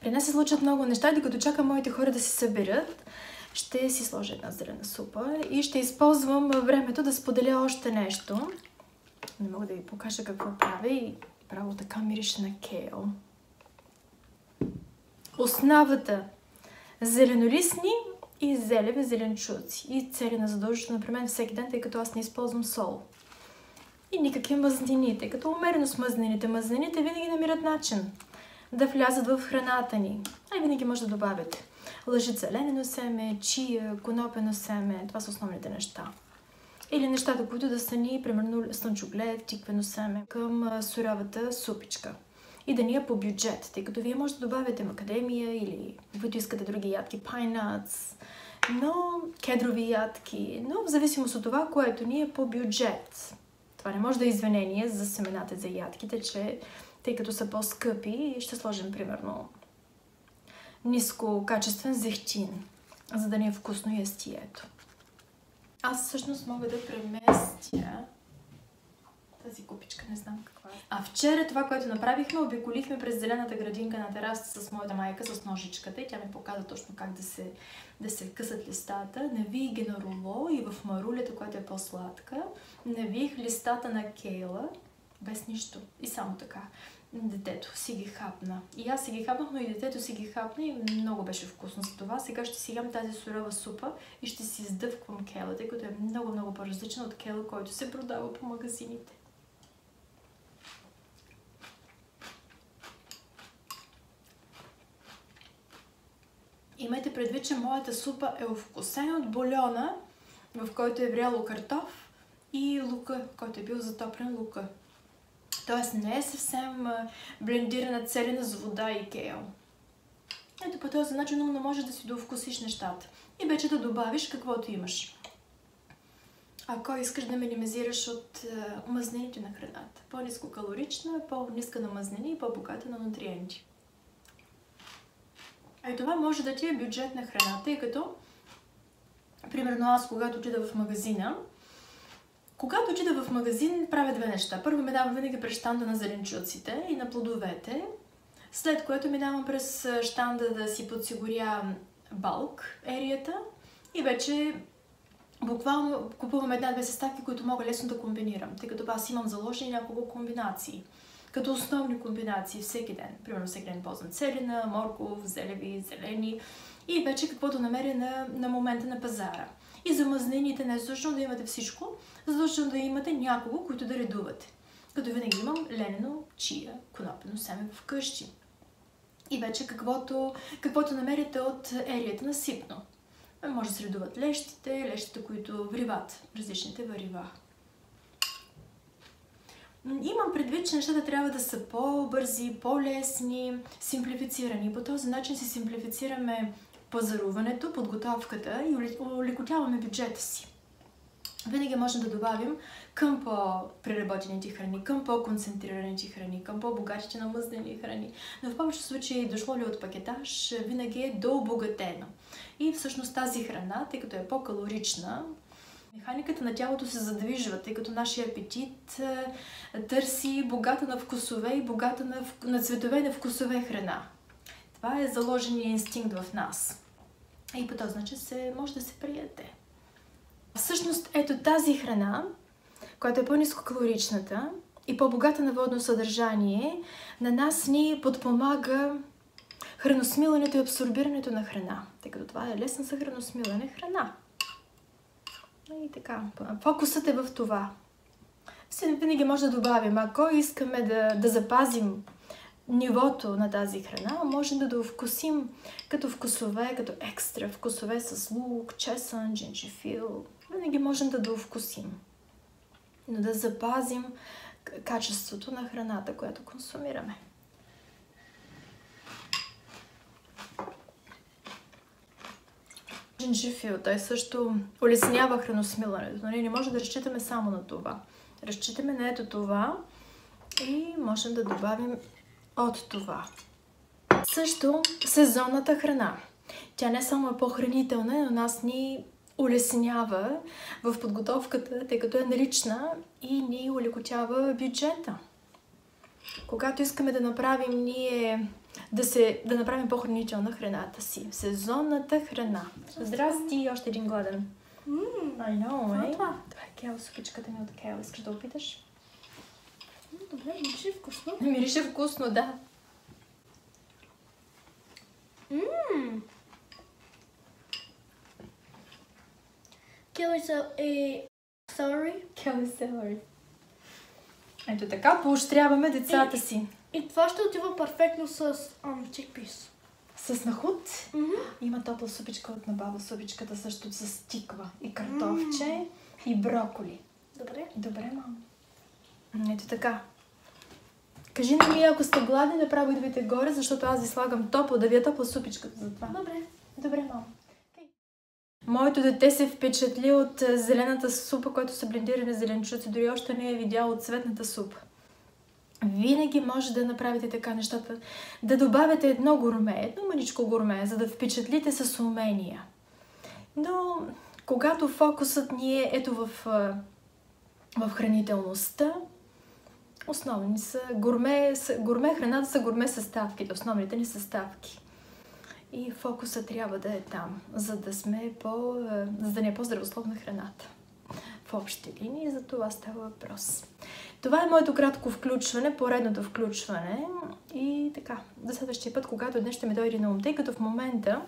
При нас се случат много неща, докато чакам моите хора да се съберат. Ще си сложа една зелена супа и ще използвам времето да споделя още нещо. Не мога да ви покажа какво правя и право така мирише на кейл. Основата зеленолистни и зелеви зеленчуци. И цели на задължително при мен всеки ден, тъй като аз не използвам сол. И никакви мазнини, тъй като умерено с мазнините. Мазнините винаги намират начин да влязат в храната ни. А и винаги може да добавите лъжица ленено семе, чия, конопено семе. Това са основните неща. Или нещата, които да са ни, примерно, слънчоглед, тиквено семе към суровата супичка. И да ни е по бюджет, тъй като вие може да добавите макадемия или които искате други ядки, пайнатс, но кедрови ядки, но в зависимост от това, което ни е по бюджет. Това не може да е извинение за семената за ядките, че тъй като са по-скъпи, ще сложим примерно ниско качествен зехтин, за да ни е вкусно ястието. Аз всъщност мога да преместя тази купичка, не знам каква е. А вчера това, което направихме, обиколихме през зелената градинка на терасата с моята майка, с ножичката и тя ми показа точно как да се, да се късат листата. Навих ги на руло и в марулята, която е по-сладка. Навих листата на кейла, без нищо. И само така. Детето си ги хапна. И аз си ги хапнах, но и детето си ги хапна и много беше вкусно за това. Сега ще си ям тази сурова супа и ще си издъвквам кела, тъй като е много-много по-различен от кела, който се продава по магазините. Имайте предвид, че моята супа е овкусена от бульона, в който е вряло картоф и лука, който е бил затоплен лука. Тоест не е съвсем блендирана целена с вода и кейл. Ето по този начин много можеш да си довкусиш нещата. И вече да добавиш каквото имаш. Ако искаш да минимизираш от мазнините на храната. По-низко калорична, по-ниска на мазнини и по-богата на нутриенти. А и това може да ти е бюджет на храна, тъй като, примерно аз, когато отида в магазина, когато отида в магазин, правя две неща. Първо ми давам винаги през щанда на зеленчуците и на плодовете, след което ми давам през щанда да си подсигуря балк ерията и вече буквално купувам една-две съставки, които мога лесно да комбинирам, тъй като аз имам заложени няколко комбинации като основни комбинации всеки ден. Примерно всеки ден ползвам целина, морков, зелеви, зелени и вече каквото намеря на, на момента на пазара. И за мазнините не е точно да имате всичко, задължително да имате няколко, които да редувате. Като винаги имам ленено, чия, конопено семе вкъщи. И вече каквото, каквото намерите от ерията на сипно. Може да се редуват лещите, лещите, които вриват различните варива. Имам предвид, че нещата трябва да са по-бързи, по-лесни, симплифицирани. По този начин си симплифицираме пазаруването, подготовката и улекотяваме бюджета си. Винаги можем да добавим към по-преработените храни, към по-концентрираните храни, към по-богатите на мъзнени храни. Но в повечето случаи дошло ли от пакетаж, винаги е дообогатено. И всъщност тази храна, тъй като е по-калорична, Механиката на тялото се задвижва, тъй като нашия апетит е, търси богата на вкусове и богата на, на цветове на вкусове храна. Това е заложения инстинкт в нас. И по този начин се, може да се приете. Всъщност, ето тази храна, която е по-низко калоричната и по-богата на водно съдържание, на нас ни подпомага храносмилането и абсорбирането на храна, тъй като това е лесна за храносмилане храна. И така, фокусът е в това. Все винаги може да добавим, ако искаме да, да запазим нивото на тази храна, можем да довкусим като вкусове, като екстра вкусове с лук, чесън, джинджифил. Винаги можем да довкусим. Но да запазим качеството на храната, която консумираме. Джинджифил, той също улеснява храносмилането. Нали? Не може да разчитаме само на това. Разчитаме на ето това и можем да добавим от това. Също сезонната храна. Тя не само е по-хранителна, но нас ни улеснява в подготовката, тъй като е налична и ни улекотява бюджета. Когато искаме да направим ние да, се, да направим по-хранителна храната си. Сезонната храна. Здрасти, още един гладен. Ммм, I know, е това? Е кел, супичката ми от кел. Искаш да опиташ? Добре, мирише вкусно. Мирише вкусно, да. Ммм. Кел е celery. Кел и селери. Ето така поощряваме децата си. И това ще отива перфектно с chickpeas. С нахуд Мгм. има топла супичка от набава. Супичката също с тиква и картофче и броколи. Добре. Добре, мам. Ето така. Кажи на ми, ако сте гладни, направо идвайте горе, защото аз ви слагам топло, да ви е топла супичката за това. Добре. Добре, мам. Моето дете се впечатли от е, зелената супа, която са блендирани зеленчуци, дори още не е видял от цветната супа. Винаги може да направите така нещата, да добавяте едно гурме, едно мъничко гурме, за да впечатлите с умения. Но когато фокусът ни е ето в, а, в хранителността, основни са гурме, гурме, храната са гурме съставките, основните ни съставки. И фокуса трябва да е там, за да сме по, е, за да не е по-здравословна храната. В общи линии за това става въпрос. Това е моето кратко включване, поредното включване. И така, за следващия път, когато днес ще ми дойде на ум, тъй като в момента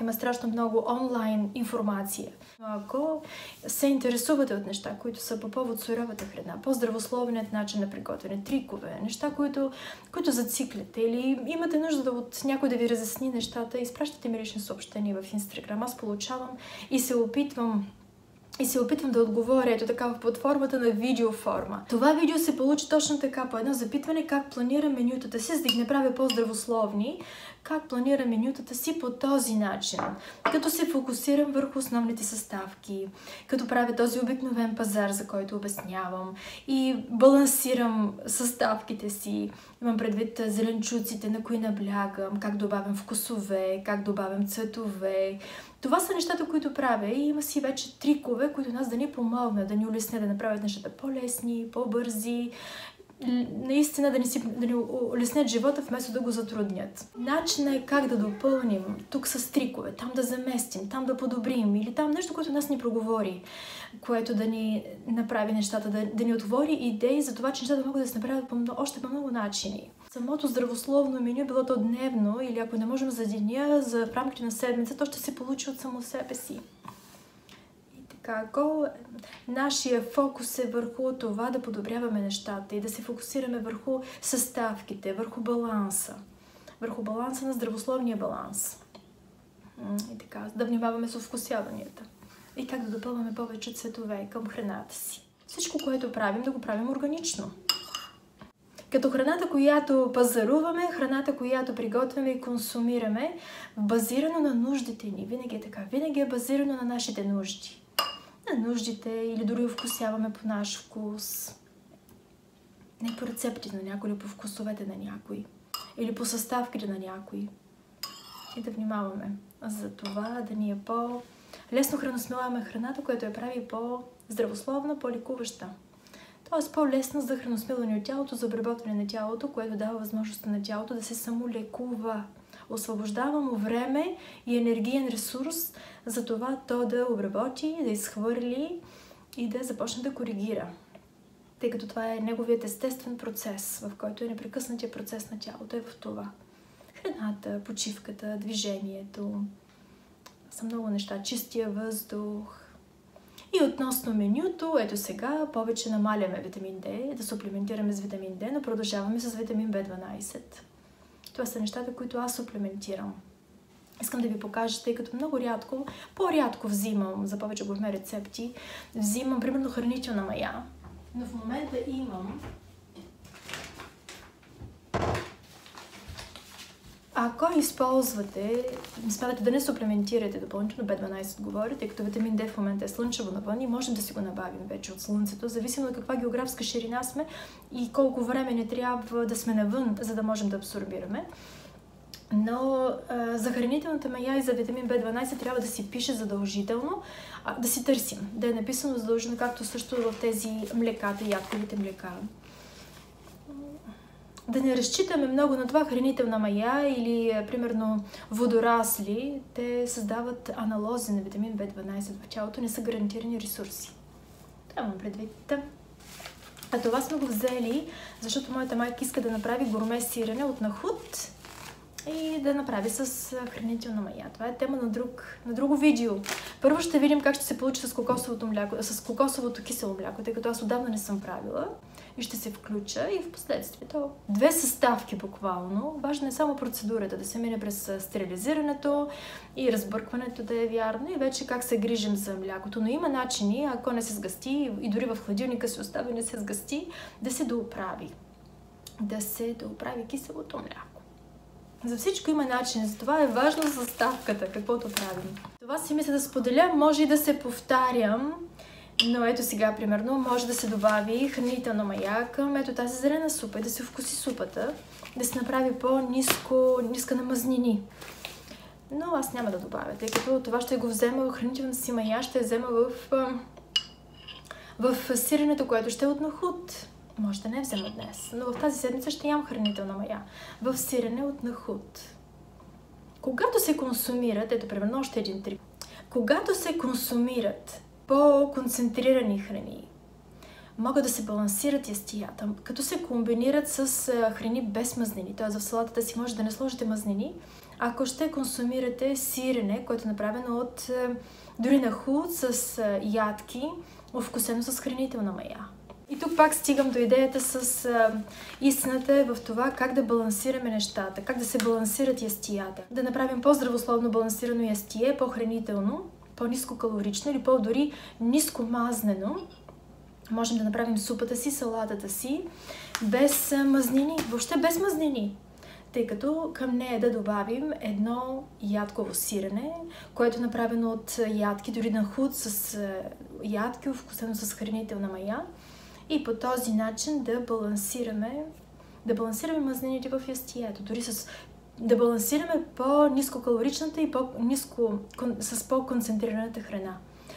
има страшно много онлайн информация. Ако се интересувате от неща, които са по повод суровата храна, по-здравословният начин на приготвяне, трикове, неща, които, които зацикляте или имате нужда да от някой да ви разясни нещата, изпращате ми лични съобщения в Инстаграм. Аз получавам и се опитвам и се опитвам да отговоря ето така в платформата на видеоформа. Това видео се получи точно така по едно запитване как планирам менютата си, за да ги направя по-здравословни, как планирам менютата си по този начин, като се фокусирам върху основните съставки, като правя този обикновен пазар, за който обяснявам и балансирам съставките си. Имам предвид зеленчуците, на кои наблягам, как добавям вкусове, как добавям цветове. Това са нещата, които правя и има си вече трикове, които нас да ни помогнат, да ни улеснят да направят нещата по-лесни, по-бързи, наистина да ни, си, да ни улеснят живота, вместо да го затруднят. Начинът е как да допълним тук с трикове, там да заместим, там да подобрим или там нещо, което нас ни проговори, което да ни направи нещата, да, да ни отвори идеи за това, че нещата могат да се направят по, още по много начини. Самото здравословно меню, било то дневно или ако не можем за деня, за рамките на седмица, то ще се получи от само себе си. Така, нашия фокус е върху това да подобряваме нещата и да се фокусираме върху съставките, върху баланса, върху баланса на здравословния баланс. И така, да внимаваме с вкусяванията. И как да допълваме повече цветове към храната си. Всичко, което правим, да го правим органично. Като храната, която пазаруваме, храната, която приготвяме и консумираме, базирано на нуждите ни. Винаги е така. Винаги е базирано на нашите нужди. На нуждите или дори вкусяваме по наш вкус. Не по рецептите на някой или по вкусовете на някой. Или по съставките на някой. И да внимаваме за това да ни е по... Лесно храносмилаваме храната, която я прави по-здравословна, по-ликуваща. Тоест по-лесно за храносмилване от тялото, за обработване на тялото, което дава възможност на тялото да се самолекува. Освобождава му време и енергиен ресурс за това то да обработи, да изхвърли и да започне да коригира. Тъй като това е неговият естествен процес, в който е непрекъснатия процес на тялото, е в това. Храната, почивката, движението, са много неща. Чистия въздух, и относно менюто, ето сега повече намаляме витамин D, да суплементираме с витамин D, но продължаваме с витамин B12. Това са нещата, които аз суплементирам. Искам да ви покажа, тъй като много рядко, по-рядко взимам за повече гурме рецепти, взимам примерно хранителна мая, но в момента имам Ако използвате, смятате да не суплементирате допълнително B12, говоря, тъй като витамин D в момента е слънчево навън и можем да си го набавим вече от слънцето, зависимо от каква географска ширина сме и колко време не трябва да сме навън, за да можем да абсорбираме. Но а, за хранителната мая и за витамин B12 трябва да си пише задължително, а, да си търсим. Да е написано задължително, както също в тези млеката, ядковите млека. Да не разчитаме много на това хранителна мая или, е, примерно, водорасли. Те създават аналози на витамин B12 в тялото, не са гарантирани ресурси. Това имам предвид. А това сме го взели, защото моята майка иска да направи гурме сирене от нахуд и да направи с хранителна мая. Това е тема на, друг, на друго видео. Първо ще видим как ще се получи с кокосовото, мляко, с кокосовото кисело мляко, тъй като аз отдавна не съм правила и ще се включа и в последствие. То две съставки буквално. Важно е само процедурата, да се мине през стерилизирането и разбъркването да е вярно и вече как се грижим за млякото. Но има начини, ако не се сгъсти и дори в хладилника се остави не се сгъсти, да се дооправи. Да се дооправи киселото мляко. За всичко има начин, затова е важно съставката, каквото правим. Това си мисля да споделя, може и да се повтарям, но ето сега, примерно, може да се добави хранителна мая към ето тази зелена супа и да се вкуси супата, да се направи по-ниско, ниска на мазнини. Но аз няма да добавя, тъй като това ще го взема в хранителната си мая, ще я взема в, в сиренето, което ще е от нахуд. Може да не взема днес, но в тази седмица ще ям хранителна мая. В сирене от нахуд. Когато се консумират, ето примерно още един трик. Когато се консумират по-концентрирани храни, могат да се балансират ястията, като се комбинират с храни без мазнини. Т.е. в салатата си може да не сложите мазнини, ако ще консумирате сирене, което е направено от дори на худ с ядки, овкусено с хранителна мая. И тук пак стигам до идеята с а, истината е в това как да балансираме нещата, как да се балансират ястията. Да направим по-здравословно балансирано ястие, по-хранително, по-низко калорично или по-дори ниско мазнено. Можем да направим супата си, салатата си без мазнини, въобще без мазнини тъй като към нея да добавим едно ядково сирене, което е направено от ядки, дори на худ с ядки, вкусено с хранителна мая и по този начин да балансираме да балансираме мазнините в ястието, дори с да балансираме по-низкокалоричната и по-низко, с по-концентрираната храна.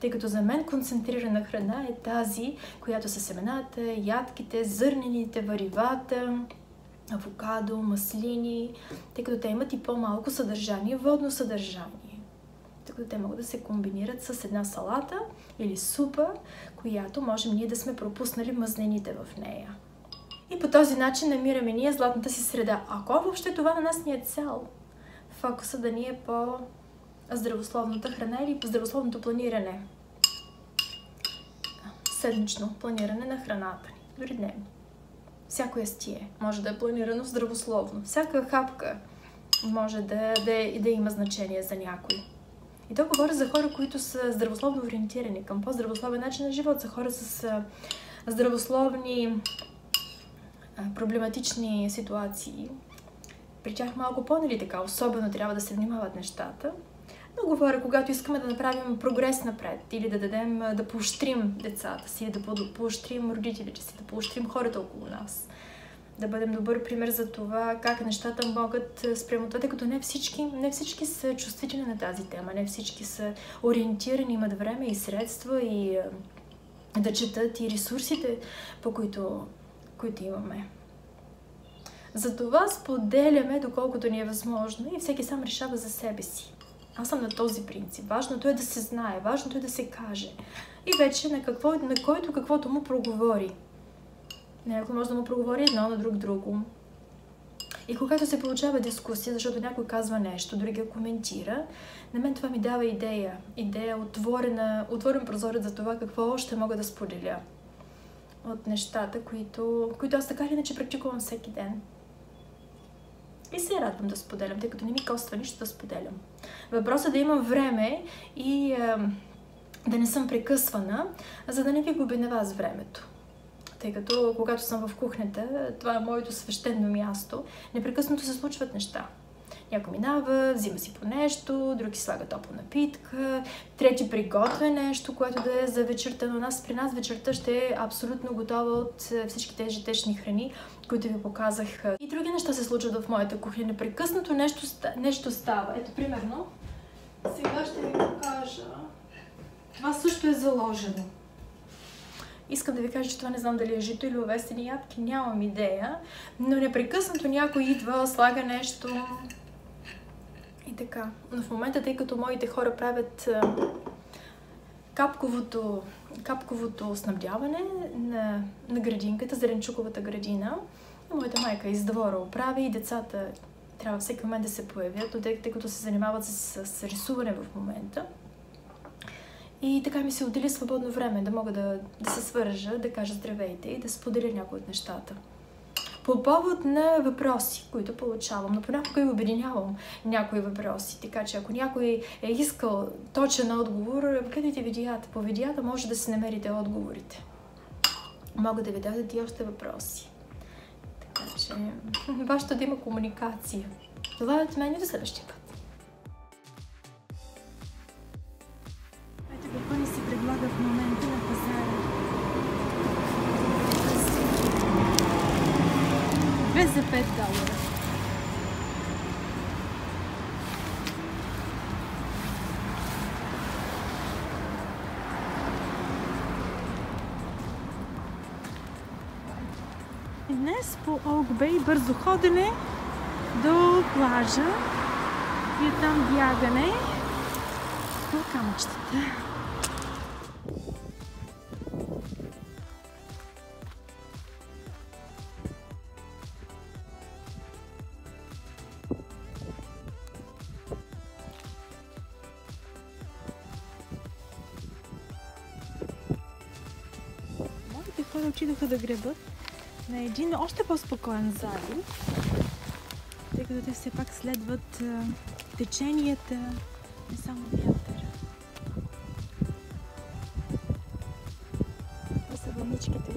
Тъй като за мен концентрирана храна е тази, която са семената, ядките, зърнените, варивата, авокадо, маслини, тъй като те имат и по-малко съдържание, водно съдържание. Като те могат да се комбинират с една салата или супа, която можем ние да сме пропуснали мазнините в нея. И по този начин намираме ние златната си среда. Ако въобще това на нас ни е цел, фокуса да ни е по здравословната храна или по здравословното планиране. Седмично планиране на храната ни, дори дневно. Всяко ястие може да е планирано здравословно. Всяка хапка може да, да, да има значение за някой. И то говоря за хора, които са здравословно ориентирани към по-здравословен начин на живот, за хора с здравословни проблематични ситуации. При тях малко по-нали така, особено трябва да се внимават нещата. Но говоря, когато искаме да направим прогрес напред или да дадем, да поощрим децата си, да поощрим родителите си, да поощрим хората около нас да бъдем добър пример за това как нещата могат спрямо това, тъй като не всички, не всички са чувствителни на тази тема, не всички са ориентирани, имат време и средства и да четат и ресурсите, по които, които имаме. Затова споделяме доколкото ни е възможно и всеки сам решава за себе си. Аз съм на този принцип. Важното е да се знае, важното е да се каже. И вече на, какво, на който каквото му проговори. Някой може да му проговори едно на друг друго. И когато се получава дискусия, защото някой казва нещо, други коментира, на мен това ми дава идея. Идея, отворена, отворен прозорец за това какво още мога да споделя от нещата, които, които аз така или иначе практикувам всеки ден. И се радвам да споделям, тъй като не ми коства нищо да споделям. Въпросът е да имам време и е, да не съм прекъсвана, за да не ви губи на вас времето тъй като когато съм в кухнята, това е моето свещено място, непрекъснато се случват неща. Някой минава, взима си по нещо, други слага топла напитка, трети приготвя нещо, което да е за вечерта, но нас при нас вечерта ще е абсолютно готова от всички тези течни храни, които ви показах. И други неща се случват в моята кухня. Непрекъснато нещо, нещо става. Ето, примерно, сега ще ви покажа. Това също е заложено. Искам да ви кажа, че това не знам дали е жито или овестени ядки, нямам идея, но непрекъснато някой идва, слага нещо и така. Но в момента, тъй като моите хора правят капковото, капковото снабдяване на, на градинката, зеленчуковата градина, моята майка из двора оправи и децата трябва всеки момент да се появят, тъй като се занимават с, с рисуване в момента. И така ми се отдели свободно време да мога да, да се свържа, да кажа здравейте и да споделя някои от нещата. По повод на въпроси, които получавам, но понякога и обединявам някои въпроси. Така че ако някой е искал точен отговор, гледайте видеята. По видеята може да се намерите отговорите. Мога да ви дадат и още въпроси. Така че вашето да има комуникация. Това е от мен и до следващия път. Днес по Олк Бей бързо ходене до плажа и оттам бягане по камъчетата. хора отидоха да гребат на един още по-спокоен залив, тъй като те все пак следват теченията, не само вятъра. Това са вълничките.